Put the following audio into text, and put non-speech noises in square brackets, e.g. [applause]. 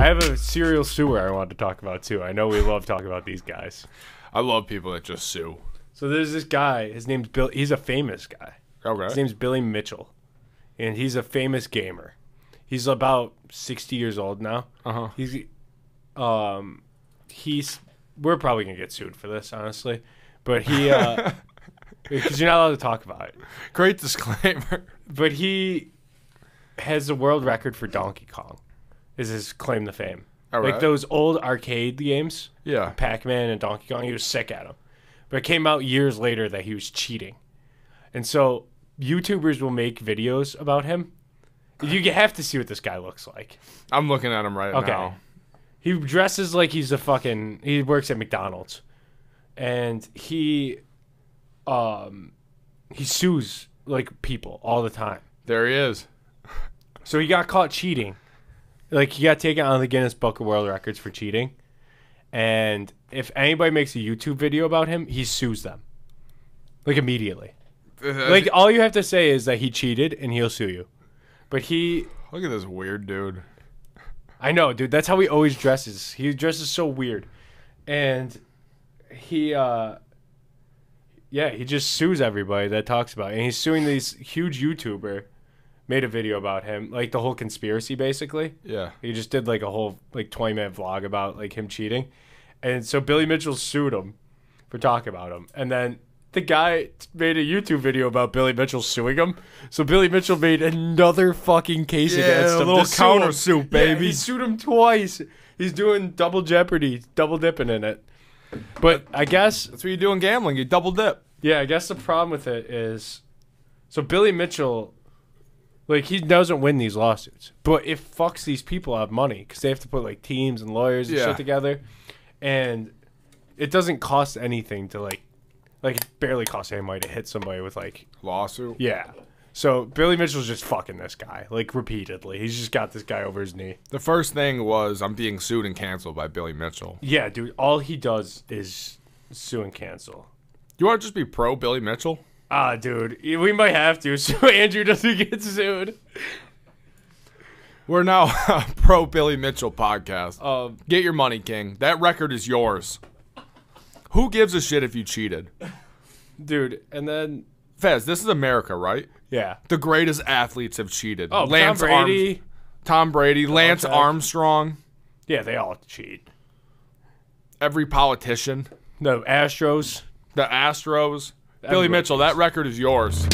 I have a serial suer I wanted to talk about too. I know we love talking about these guys. I love people that just sue. So there's this guy. His name's Bill. He's a famous guy. His name's Billy Mitchell, and he's a famous gamer. He's about sixty years old now. Uh huh. He's, um, he's. We're probably gonna get sued for this, honestly, but he, uh, [laughs] because you're not allowed to talk about it. Great disclaimer. But he has the world record for Donkey Kong. Is his claim to fame? All like right. those old arcade games, Yeah. Pac-Man and Donkey Kong. He was sick at them, but it came out years later that he was cheating, and so YouTubers will make videos about him. You have to see what this guy looks like. I'm looking at him right Okay. now. He dresses like he's a fucking. He works at McDonald's, and he, um, he sues like people all the time. There he is. So he got caught cheating. Like he got taken out of the Guinness Book of World Records for cheating. And if anybody makes a YouTube video about him, he sues them. Like immediately. Like all you have to say is that he cheated and he'll sue you. But he look at this weird dude. I know, dude, that's how he always dresses. He dresses so weird. And he uh yeah, he just sues everybody that talks about it. And he's suing this huge YouTuber made a video about him, like the whole conspiracy basically. Yeah. He just did like a whole like 20 minute vlog about like him cheating. And so Billy Mitchell sued him for talking about him. And then the guy made a YouTube video about Billy Mitchell suing him. So Billy Mitchell made another fucking case Yeah, against a him. little to sue him. countersuit, Yeah, baby. he sued him twice. He's doing double jeopardy, double dipping in it. But I guess That's what you do in gambling. You double dip. yeah, I guess the problem with it is, so Billy Mitchell, like he doesn't win these lawsuits, but it fucks these people out of money because they have to put like teams and lawyers and Yeah. shit together, and it doesn't cost anything to like, like it barely costs anybody to hit somebody with like, Lawsuit. yeah. So Billy Mitchell's just fucking this guy like repeatedly. He's just got this guy over his knee. The first thing was I'm being sued and canceled by Billy Mitchell. Yeah, dude. All he does is sue and cancel. You want to just be pro Billy Mitchell? Ah, dude, we might have to [laughs] so Andrew doesn't get sued. We're now a [laughs] pro Billy Mitchell podcast. Um, Get your money, King. That record is yours. Who gives a shit if you cheated? dude, and then Fez, this is America, right? yeah. The greatest athletes have cheated. Oh, Lance Tom Brady. Arms- Tom Brady, Lance Okay. Armstrong, Yeah, they all cheat. every politician, The Astros. the Astros. Billy Mitchell, that record is yours.